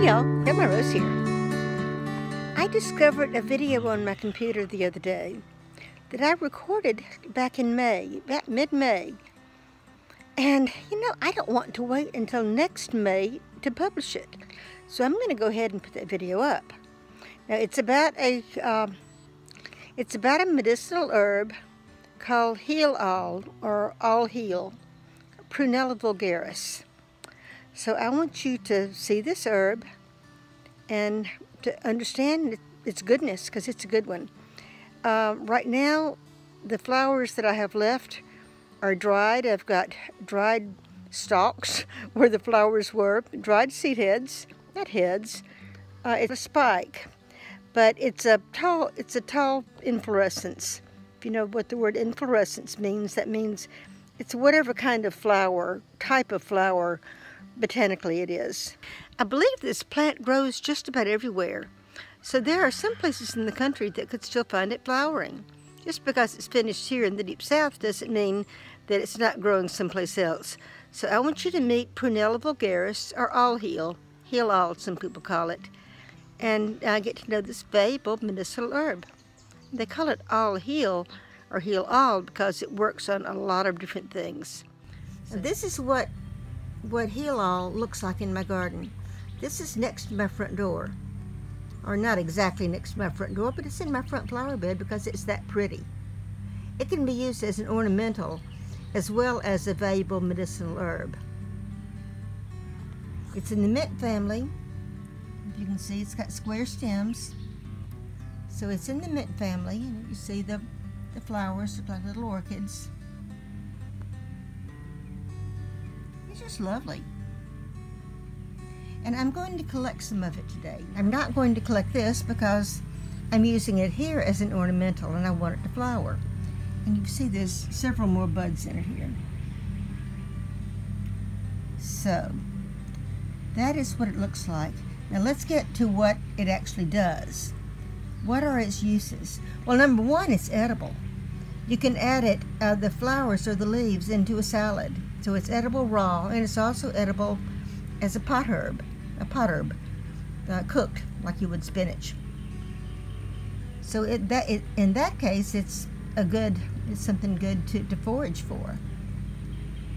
Y'all, Rose here. I discovered a video on my computer the other day that I recorded back in May, back mid-May. And you know, I don't want to wait until next May to publish it. So I'm going to go ahead and put that video up. Now it's about a um, it's about a medicinal herb called heal all or all heal, Prunella vulgaris. So I want you to see this herb and to understand its goodness because it's a good one. Uh, right now, the flowers that I have left are dried. I've got dried stalks where the flowers were, dried seed heads, not heads. Uh, it's a spike, but it's a tall. It's a tall inflorescence. If you know what the word inflorescence means, that means it's whatever kind of flower, type of flower botanically it is. I believe this plant grows just about everywhere. So there are some places in the country that could still find it flowering. Just because it's finished here in the deep south doesn't mean that it's not growing someplace else. So I want you to meet Prunella vulgaris, or all heal, heal all some people call it. And I get to know this valuable medicinal herb. They call it all heal, or heal all, because it works on a lot of different things. And this is what what heal all looks like in my garden. This is next to my front door. Or not exactly next to my front door, but it's in my front flower bed because it's that pretty. It can be used as an ornamental as well as a valuable medicinal herb. It's in the mint family. If you can see, it's got square stems. So it's in the mint family, and you see the, the flowers look like little orchids. Lovely. And I'm going to collect some of it today. I'm not going to collect this because I'm using it here as an ornamental and I want it to flower. And you see there's several more buds in it here. So, that is what it looks like. Now let's get to what it actually does. What are its uses? Well, number one, it's edible. You can add it, uh, the flowers or the leaves, into a salad. So it's edible raw, and it's also edible as a pot herb, a pot herb, uh, cooked like you would spinach. So it, that it, in that case, it's a good, it's something good to, to forage for.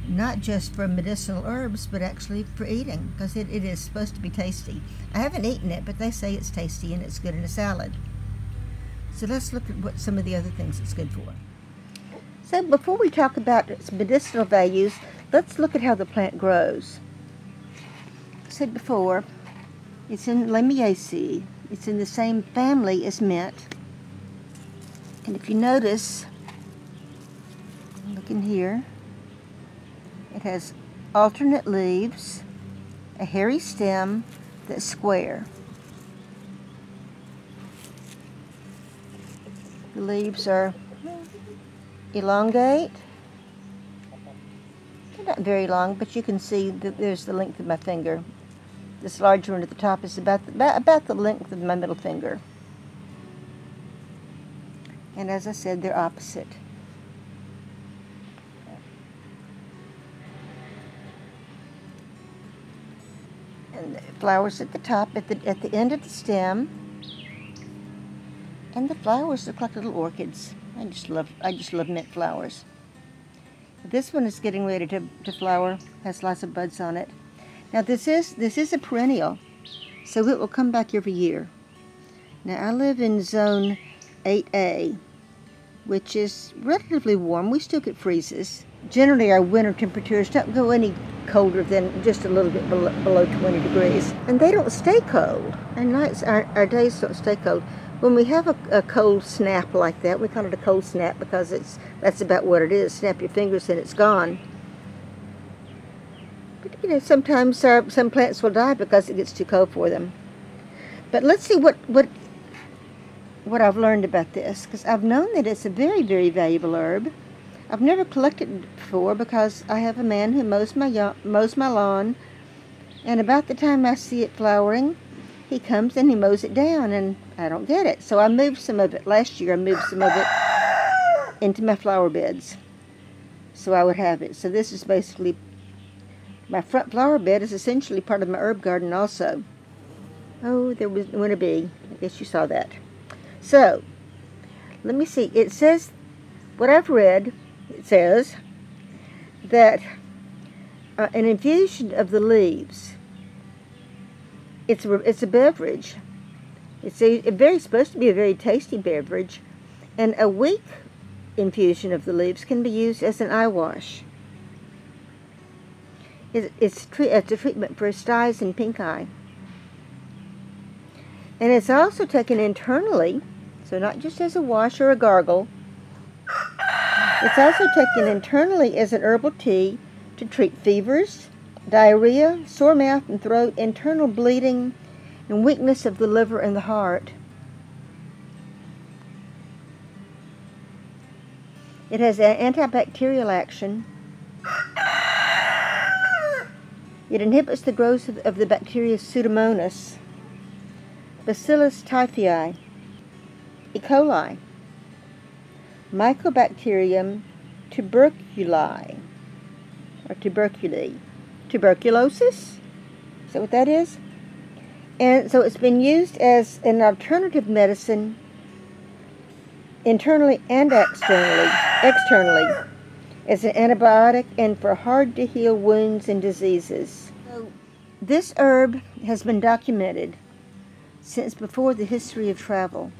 Not just for medicinal herbs, but actually for eating, because it, it is supposed to be tasty. I haven't eaten it, but they say it's tasty and it's good in a salad. So let's look at what some of the other things it's good for. So before we talk about its medicinal values, let's look at how the plant grows. I said before, it's in Lamiaceae. It's in the same family as mint. And if you notice, look in here, it has alternate leaves, a hairy stem that's square. The leaves are elongate. They're not very long, but you can see that there's the length of my finger. This larger one at the top is about the, about the length of my middle finger. And as I said, they're opposite. And the flowers at the top, at the, at the end of the stem. And the flowers look like little orchids. I just love I just love mint flowers. This one is getting ready to, to flower, has lots of buds on it. Now this is this is a perennial, so it will come back every year. Now I live in zone 8A, which is relatively warm. We still get freezes. Generally our winter temperatures don't go any colder than just a little bit below, below 20 degrees. And they don't stay cold. Our nights, our, our days don't stay cold. When we have a, a, cold snap like that, we call it a cold snap because it's that's about what it is. Snap your fingers and it's gone. But you know, sometimes uh, some plants will die because it gets too cold for them. But let's see what what what I've learned about this because I've known that it's a very very valuable herb. I've never collected it before because I have a man who mows my mows my lawn, and about the time I see it flowering, he comes and he mows it down and I don't get it. So I moved some of it. Last year I moved some of it into my flower beds so I would have it. So this is basically, my front flower bed is essentially part of my herb garden also. Oh, there was going to be. I guess you saw that. So, let me see. It says, what I've read, it says that uh, an infusion of the leaves, it's it's a beverage. It's a, a very supposed to be a very tasty beverage, and a weak infusion of the leaves can be used as an eye wash. It, it's, it's a treatment for styes and pink eye. And it's also taken internally, so not just as a wash or a gargle. It's also taken internally as an herbal tea to treat fevers, diarrhea, sore mouth and throat, internal bleeding, and weakness of the liver and the heart. It has an antibacterial action. It inhibits the growth of, the bacteria Pseudomonas, Bacillus typhii, E. coli, Mycobacterium tuberculi, or tuberculi, tuberculosis. Is that what that is? And so it's been used as an alternative medicine internally and externally, externally as an antibiotic and for hard to heal wounds and diseases. This herb has been documented since before the history of travel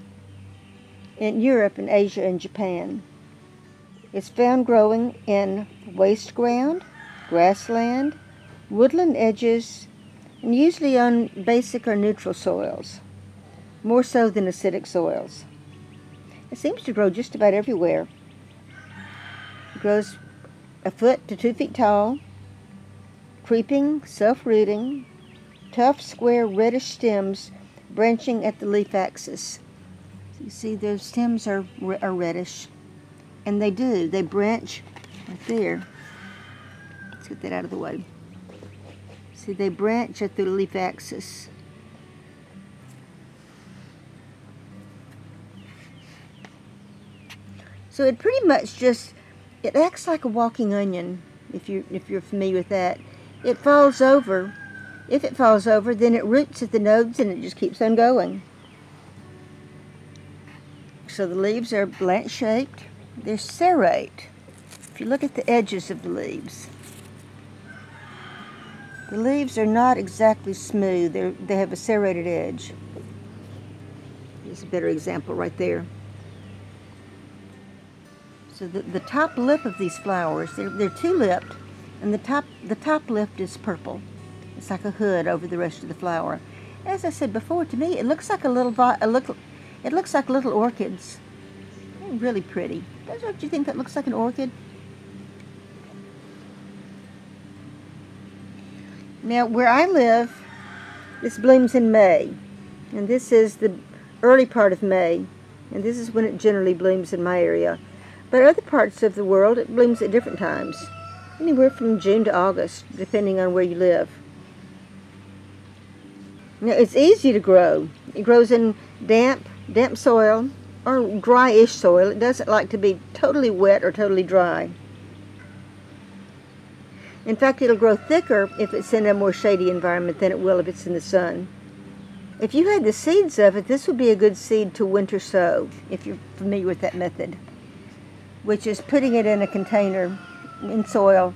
in Europe and Asia and Japan. It's found growing in waste ground, grassland, woodland edges, and usually on basic or neutral soils, more so than acidic soils. It seems to grow just about everywhere. It grows a foot to two feet tall, creeping, self-rooting, tough, square, reddish stems branching at the leaf axis. So you see those stems are, are reddish. And they do. They branch right there. Let's get that out of the way. See, they branch at the leaf axis. So it pretty much just, it acts like a walking onion, if, you, if you're familiar with that. It falls over. If it falls over, then it roots at the nodes and it just keeps on going. So the leaves are blank-shaped. They're serrate. If you look at the edges of the leaves, the leaves are not exactly smooth. They're, they have a serrated edge. Here's a better example right there. So the, the top lip of these flowers, they're, they're two-lipped, and the top, the top lip is purple. It's like a hood over the rest of the flower. As I said before, to me, it looks like a little, a look, it looks like little orchids. They're really pretty. Don't you think that looks like an orchid? Now, where I live, this blooms in May. And this is the early part of May. And this is when it generally blooms in my area. But other parts of the world, it blooms at different times, anywhere from June to August, depending on where you live. Now, it's easy to grow. It grows in damp, damp soil or dryish soil. It doesn't like to be totally wet or totally dry. In fact, it'll grow thicker if it's in a more shady environment than it will if it's in the sun. If you had the seeds of it, this would be a good seed to winter sow, if you're familiar with that method which is putting it in a container in soil,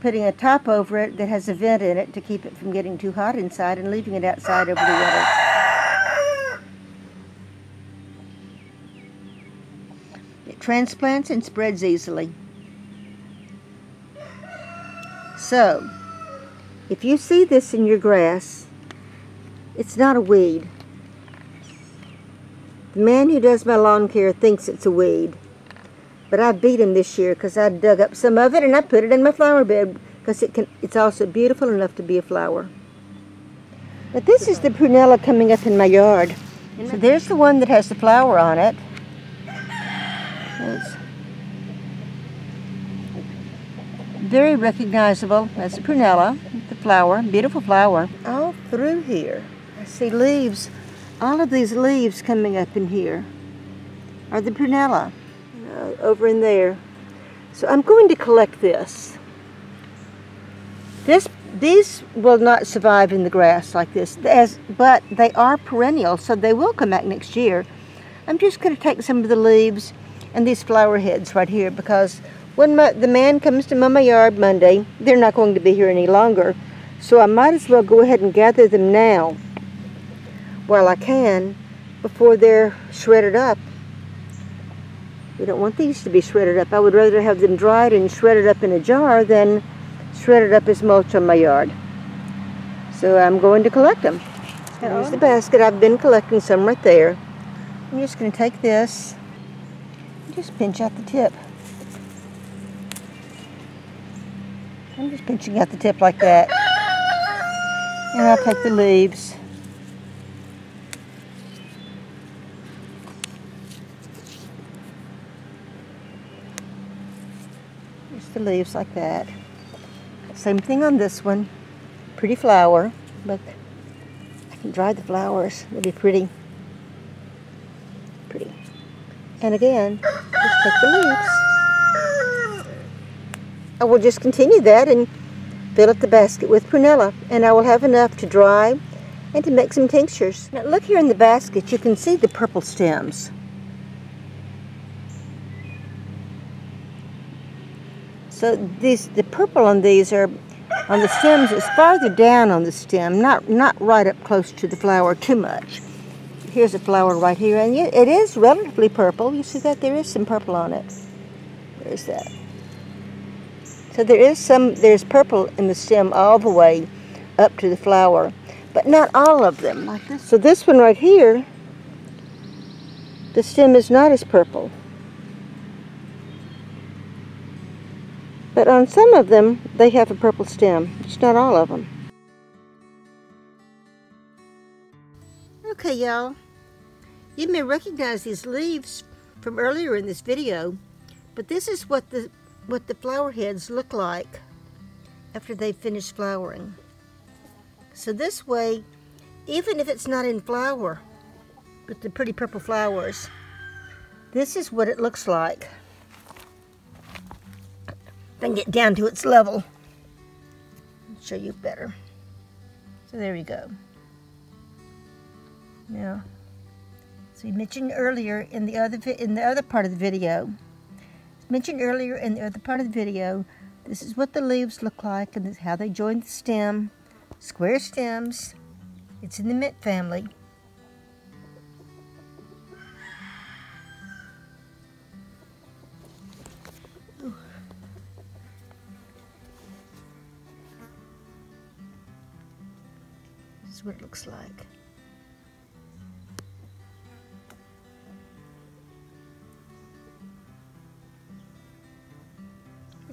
putting a top over it that has a vent in it to keep it from getting too hot inside and leaving it outside over the winter. It transplants and spreads easily. So, if you see this in your grass, it's not a weed. The man who does my lawn care thinks it's a weed. But I beat him this year because I dug up some of it and I put it in my flower bed because it can, it's also beautiful enough to be a flower. But this is the prunella coming up in my yard. So there's the one that has the flower on it. Very recognizable as a prunella, the flower, beautiful flower. All through here, I see leaves. All of these leaves coming up in here are the prunella uh, over in there. So I'm going to collect this. This these will not survive in the grass like this, as, but they are perennial, so they will come back next year. I'm just going to take some of the leaves and these flower heads right here because when my, the man comes to my yard Monday, they're not going to be here any longer. So I might as well go ahead and gather them now while I can before they're shredded up. We don't want these to be shredded up. I would rather have them dried and shredded up in a jar than shredded up as mulch on my yard. So I'm going to collect them. Here's the oh. basket. I've been collecting some right there. I'm just going to take this and just pinch out the tip. I'm just pinching out the tip like that. And I'll take the leaves. Just the leaves like that. Same thing on this one. Pretty flower, but I can dry the flowers. They'll be pretty. Pretty. And again, just take the leaves. I will just continue that and fill up the basket with prunella. And I will have enough to dry and to make some tinctures. Now look here in the basket, you can see the purple stems. So these, the purple on these are on the stems is farther down on the stem, not not right up close to the flower too much. Here's a flower right here, and it is relatively purple. You see that there is some purple on it. There's that. So there is some, there's purple in the stem all the way up to the flower, but not all of them like this. So this one right here, the stem is not as purple. But on some of them, they have a purple stem. It's not all of them. Okay, y'all. You may recognize these leaves from earlier in this video, but this is what the what the flower heads look like after they finish flowering. So this way, even if it's not in flower, with the pretty purple flowers, this is what it looks like then get down to its level. I'll show you better. So there we go. Now, so we mentioned earlier in the other in the other part of the video, mentioned earlier in the other part of the video, this is what the leaves look like and how they join the stem. Square stems. It's in the mint family. This is what it looks like.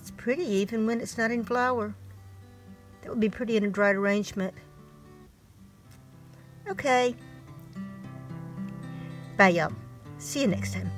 It's pretty even when it's not in flower. That would be pretty in a dried arrangement. Okay. Bye, y'all. See you next time.